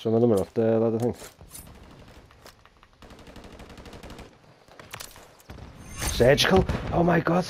Some of them are off there, other thing. Surgical? Oh my god.